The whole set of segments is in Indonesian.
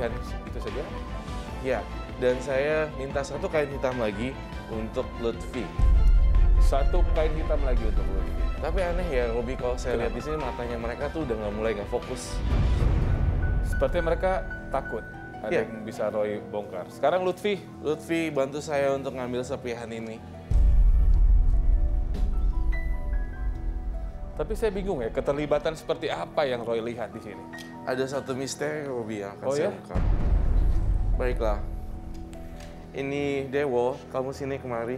pilihan itu saja? Ya, dan saya minta satu kain hitam lagi untuk Lutfi. Satu kain hitam lagi untuk Lutfi. Tapi aneh ya, Robi kalau saya lihat di sini matanya mereka tuh udah nggak mulai nggak fokus. Seperti mereka takut ada Iya. yang bisa Roy bongkar. Sekarang Lutfi, Lutfi bantu saya untuk ngambil serpihan ini. Tapi saya bingung ya keterlibatan seperti apa yang Roy lihat di sini. Ada satu misteri Robi yang akan Oh, saya ya? Baiklah. Ini Dewo, kamu sini kemari.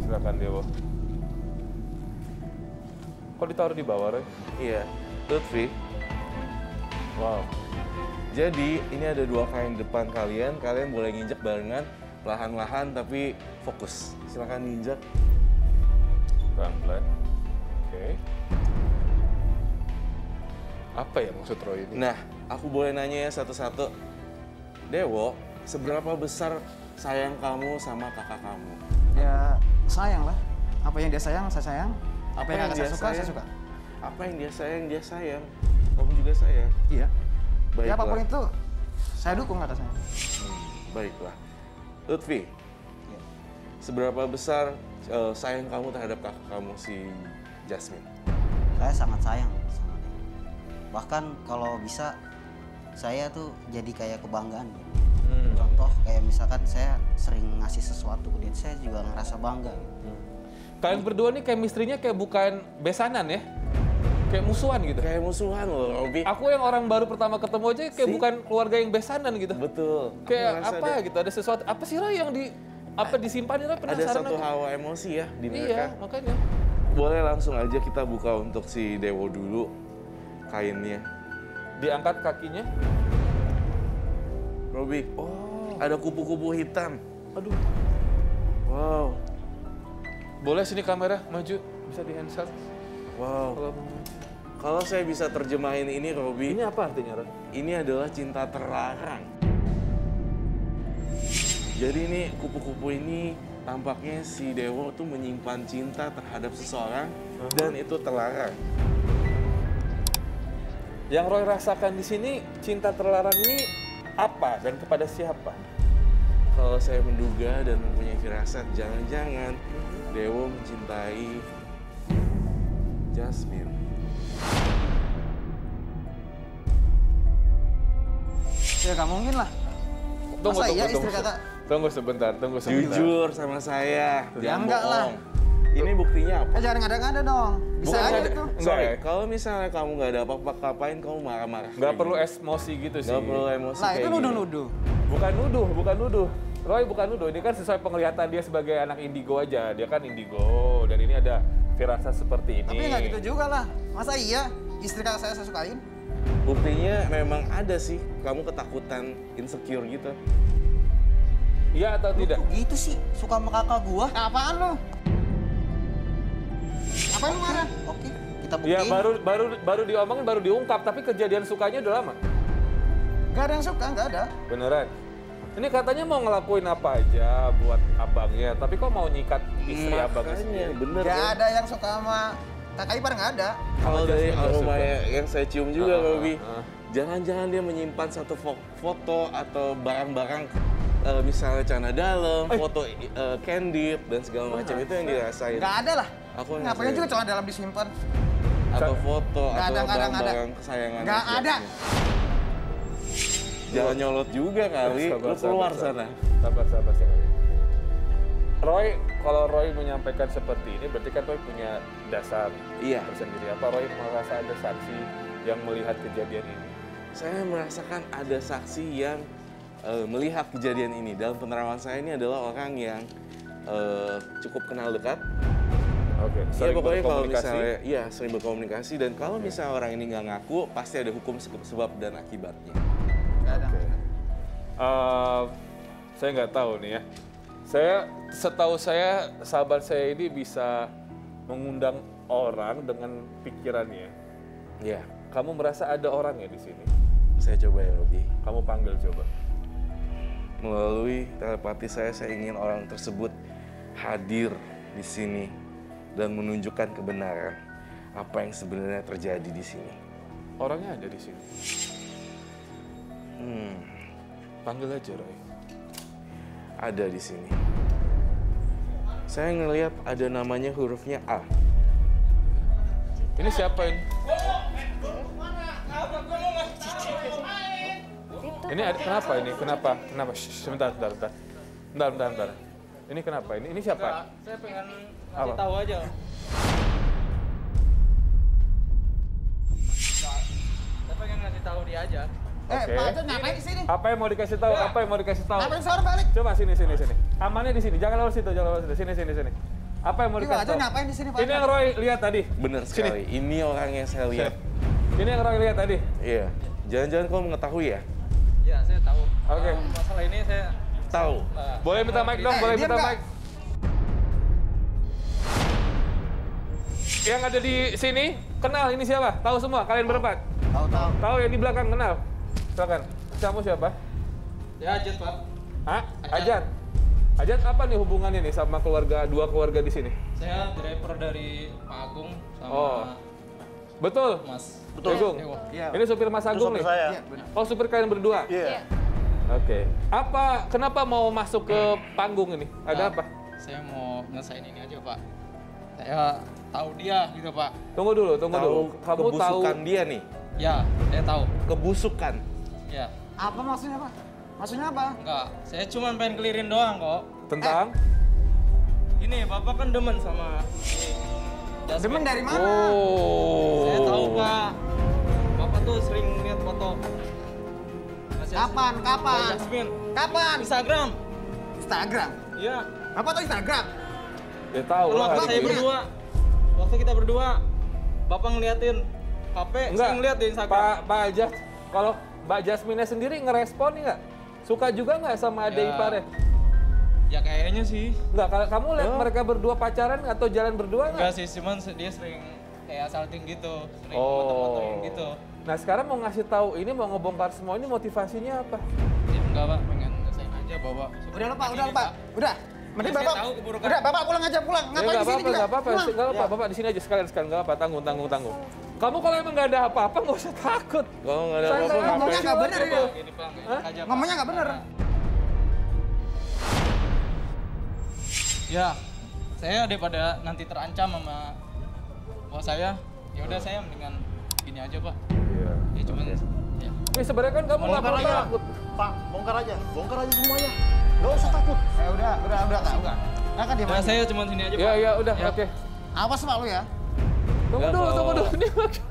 Silakan Dewo. Kok ditaruh di bawah Roy? Iya, Lutfi. Wow. Jadi ini ada dua kain depan kalian. Kalian boleh nginjek barengan, perlahan-lahan tapi fokus. Silakan nginjek. Pelan-pelan. Oke. Apa ya maksud Roy ini? Nah, aku boleh nanya ya satu-satu. Dewo, seberapa besar sayang kamu sama kakak kamu? Ya sayang lah. Apa yang dia sayang, saya sayang. Apa, yang, dia saya suka, saya suka. Apa yang dia sayang, dia sayang. Kamu juga sayang. Iya. Ya Baiklah. apa pun itu, saya dukung atasnya. Hmm, baiklah. Lutfi, Iya. seberapa besar eh, sayang kamu terhadap kakak kamu si Jasmine? Saya sangat sayang sama. Bahkan kalau bisa saya tuh jadi kayak kebanggaan. Hmm. Contoh kayak misalkan saya sering ngasih sesuatu ke dia, saya juga ngerasa bangga. Kalian berdua nih chemistry-nya kayak bukan besanan ya? Kayak musuhan gitu. Kayak musuhan loh, Robi. Aku yang orang baru pertama ketemu aja kayak Si. bukan keluarga yang besanan gitu. Betul. Kayak apa ada- gitu, ada sesuatu. Apa sih Roy yang di apa disimpan Roy Ada satu aku. hawa emosi ya di mereka. Iya, makanya. Boleh langsung aja kita buka untuk si Dewo dulu kainnya. Diangkat kakinya. Robi, Oh, ada kupu-kupu hitam. aduh. Wow, Boleh sini kamera maju, bisa di handshot. wow. Kalau saya bisa terjemahin ini, Robi, Ini apa artinya, Roy? ini adalah cinta terlarang. Jadi ini kupu-kupu ini tampaknya si Dewo tuh menyimpan cinta terhadap seseorang dan itu terlarang. Yang Roy rasakan di sini cinta terlarang ini apa dan kepada siapa? Kalau saya menduga dan mempunyai firasat, jangan-jangan Dewo mencintai Jasmine. Ya nggak mungkin lah. Tunggu, Masa tunggu, iya tunggu. istri kakak? Tunggu sebentar, tunggu sebentar. Jujur sama saya, Ya jangan enggak lah. Ini buktinya apa? Eh jangan ngada-ngada dong. Bisa Bukan aja tuh. Sorry, ya? kalau misalnya kamu nggak ada apa-apa, ngapain kamu marah-marah? Nggak kayak perlu emosi gitu sih. Nggak perlu emosi Nah kayak itu nuduh-nuduh. Bukan nuduh, bukan nuduh. Roy bukan nuduh, ini kan sesuai penglihatan dia sebagai anak indigo aja. Dia kan indigo, dan ini ada firasat seperti ini. Tapi nggak gitu juga lah. Masa iya istri kakak saya saya sukain? Buktinya memang ada sih, kamu ketakutan, insecure gitu. Iya atau tidak? Kok gitu sih? Suka sama kakak gua? Nah, apaan lu? Apaan lu marah? Oke, kita Iya buktiin. baru baru baru diomongin baru diungkap tapi kejadian sukanya udah lama. Gak ada yang suka, nggak ada. Beneran. Ini katanya mau ngelakuin apa aja buat abangnya, tapi kok mau nyikat istri abangnya Makanya, sendiri? bener Gak kan? ada yang suka sama kakak ipar nggak ada. Kalau dari aroma yang, saya cium juga, Robi, ah, ah. jangan-jangan dia menyimpan satu fo- foto atau barang-barang eh, misalnya celana dalam, Eh. foto eh, candid dan segala macam itu yang dirasain. Nggak ada lah. Aku yang Ngapain juga cuma dalam disimpan? Atau foto Nggak atau barang-barang kesayangan. Nggak ada. Jangan nyolot juga kali, Sabar, lu keluar sabar, sana. Sabar, sabar, sabar. Roy, kalau Roy menyampaikan seperti ini, berarti kan Roy punya dasar Iya. tersendiri. Apa Roy merasa ada saksi yang melihat kejadian ini? Saya merasakan ada saksi yang eh, melihat kejadian ini. Dalam penerawan saya ini adalah orang yang eh, cukup kenal dekat. Oke, Iya sering pokoknya kalau berkomunikasi. misalnya, iya sering berkomunikasi dan kalau misalnya orang ini nggak ngaku, pasti ada hukum se- sebab dan akibatnya. Nggak ada. Oke. Eh, saya nggak tahu nih ya. Saya setahu saya sahabat saya ini bisa mengundang orang dengan pikirannya. Iya, Kamu merasa ada orang ya di sini? saya coba ya Robi. Kamu panggil coba. Melalui telepati saya, saya ingin orang tersebut hadir di sini dan menunjukkan kebenaran apa yang sebenarnya terjadi di sini. Orangnya ada di sini. Hmm, Panggil aja Roy. Ada di sini. Saya ngelihat ada namanya hurufnya A. Ini siapa ini? Ini ada kenapa ini? Kenapa? Kenapa? Shh, sebentar, sebentar, sebentar. Bentar, bentar, bentar. Ini kenapa? Ini ini siapa? Saya pengen Apa? ngasih tahu aja. Saya pengen ngasih tahu dia aja. Eh, Oke. Pak Ajat ngapain di sini? Apa yang mau dikasih tahu? Apa yang mau dikasih tahu? Ngapain seorang balik? Coba sini sini sini. Amannya di sini. Jangan lewat situ, jangan lewat situ. Sini sini sini. Apa yang mau Iya, dikasih tahu? ngapain di sini, Pak Ini yang? Roy lihat tadi. Benar Sini. sekali. Ini orang yang saya lihat. Ini yang Roy lihat tadi. Iya. Jangan-jangan kau mengetahui ya? Ya, saya tahu. Oke. Kalau Masalah ini saya Tahu. eh, Boleh minta mic dong, Eh, boleh minta mic. Yang ada di sini, kenal ini siapa? Tahu semua, kalian berempat? Tahu tahu. Tahu yang di belakang kenal? Silakan. Kamu siapa? ya Ajat, Pak. Hah? Ajat. Ajat. Apa nih hubungannya nih sama keluarga dua keluarga di sini? Saya driver dari Pak Agung sama Oh. Betul. Mas. Betul. Agung. Iya. Ini supir Mas Agung nih. Iya, benar. Oh, supir kalian berdua? Iya. Oke. Apa kenapa mau masuk ke panggung ini? Ada Nah, apa? Saya mau nyelesain ini aja, Pak. Saya tahu dia gitu, Pak. Tunggu dulu, tunggu dulu. Tahu Kamu tahu kebusukan dia nih. Ya, saya tahu. Kebusukan. Ya, Apa maksudnya, Pak? Maksudnya apa? enggak. Saya cuma pengen kelirin doang kok. tentang Ini, Bapak kan demen sama Jasmine. Demen dari mana? Oh. Saya tahu, Pak. Bapak tuh sering lihat foto. Kapan? Kapan? Jasmine. Kapan? Instagram. Instagram. Iya. Apa tuh Instagram? Ya tahu Kalau lah. waktu saya berdua, waktu kita berdua, Bapak ngeliatin HP, Enggak. saya ngeliat di Instagram. Pak Pak Ajat, kalau Mbak Jasmine sendiri ngerespon nggak? Suka juga nggak sama adik Ya. iparnya? Ya kayaknya sih. Nggak, kalau kamu lihat mereka berdua pacaran atau jalan berdua Enggak nggak? sih, cuman dia sering kayak salting gitu, sering Oh. foto-fotoin gitu. Nah sekarang mau ngasih tahu ini mau ngebongkar semua ini motivasinya apa? Ya enggak, Pak, pengen ngerasain aja bahwa Udah lupa, udah lupa. Udah. Mending Saya Bapak. tahu keburukan. Udah, Bapak pulang aja pulang. Ya Ngapain nggak di sini apa-apa, juga? apa-apa, Pulang. nggak apa-apa. Bapak di sini aja sekalian sekalian nggak apa, tanggung tanggung tanggung. Kamu kalau emang nggak ada apa-apa nggak usah takut. Kalau nggak ada apa-apa ngomongnya nggak ya. Aja, Pak. Ngomongnya nggak bener. Ya, saya daripada nanti terancam sama bos saya, ya udah saya mendingan gini aja, Pak. Iya. Ya cuman ya. Tapi sebenarnya kan kamu nggak perlu takut. Pak, bongkar aja. Bongkar aja semuanya. Gak usah takut. Eh udah, udah, udah kak, udah. Nah kan dia Ya, saya cuma sini aja, Pak. Ya ya udah, Ya. oke. Awas Pak lu ya. Tunggu Ya, dulu, tunggu dulu. Ini makin,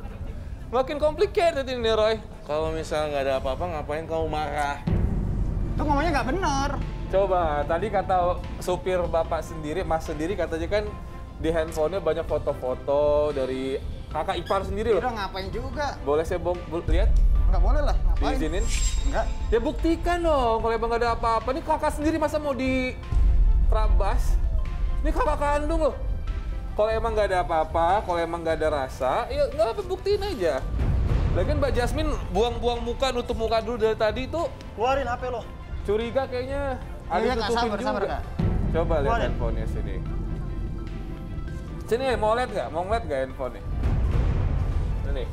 makin complicated ini Roy. Kalau misalnya nggak ada apa-apa, ngapain kamu marah? Lu ngomongnya nggak bener. Coba, tadi kata supir bapak sendiri, mas sendiri katanya kan di handphonenya banyak foto-foto dari kakak ipar sendiri loh. Udah ngapain juga? Boleh saya lihat? Nggak boleh lah, ngapain? Diizinin? Enggak. Ya buktikan dong, kalau emang gak ada apa-apa. Ini kakak sendiri masa mau di terabas? Ini kakak kandung loh. Kalau emang gak ada apa-apa, kalau emang gak ada rasa, ya nggak apa buktiin aja. Lagian Mbak Jasmine buang-buang muka, nutup muka dulu dari tadi tuh Keluarin HP lo. curiga kayaknya. Ada Iya, Kak, tutupin sabar, juga. sabar, Kak. Coba lihat handphonenya sini. Sini, mau lihat nggak? Mau ngeliat nggak handphonenya? Ini.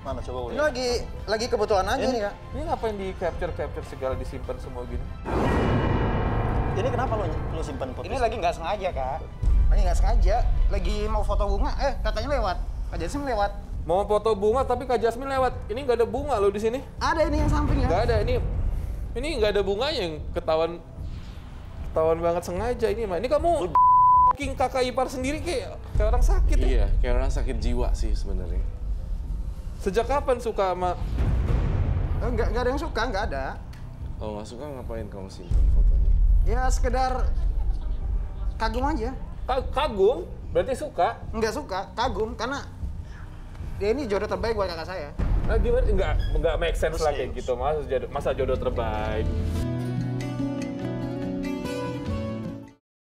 Mana coba Ini boleh. lagi lagi kebetulan aja nih kak. Ini ngapain di capture capture segala disimpan semua gini? Ini kenapa lo lo simpan foto? Ini lagi nggak sengaja kak. Lagi nggak sengaja. Lagi mau foto bunga. Eh katanya lewat. Kak Jasim lewat. Mau foto bunga tapi Kak Jasmine lewat. Ini nggak ada bunga loh di sini. Ada ini yang samping ya. Nggak ada ini. Ini nggak ada bunganya yang ketahuan ketahuan banget sengaja ini mah. Ini kamu king kakak ipar sendiri kayak kayak orang sakit ya. Iya, kayak orang sakit jiwa sih sebenarnya. Sejak kapan suka sama Eh, Nggak nggak ada yang suka, nggak ada. Kalau nggak suka ngapain kamu simpan fotonya? Ya sekedar kagum aja. Ka- kagum? Berarti suka? Nggak suka, kagum karena dia ini jodoh terbaik buat kakak saya. Nah, gimana? Nggak, nggak make sense lah kayak gitu. Masa jodoh, masa jodoh terbaik.